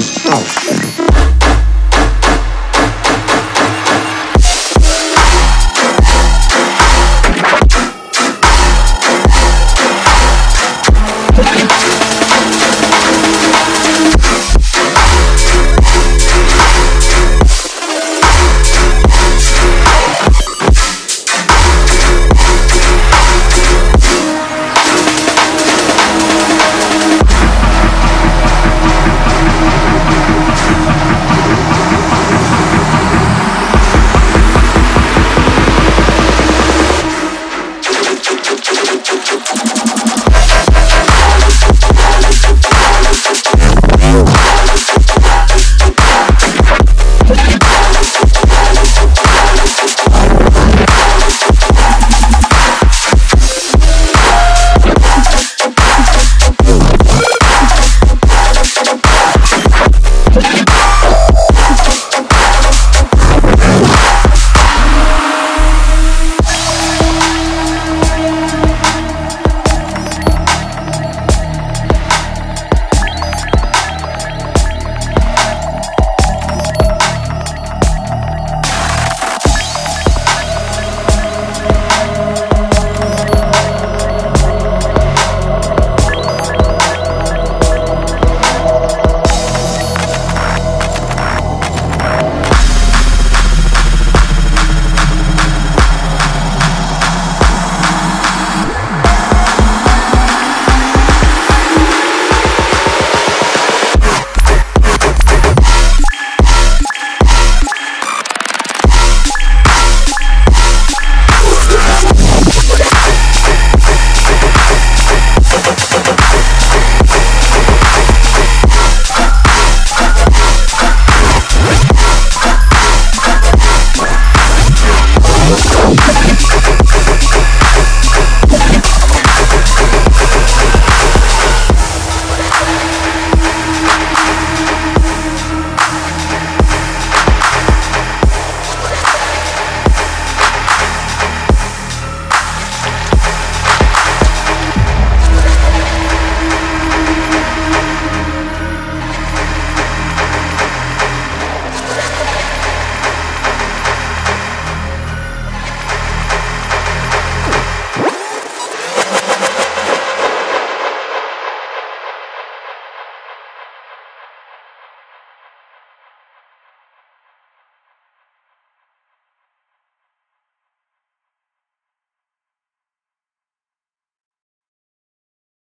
Oh.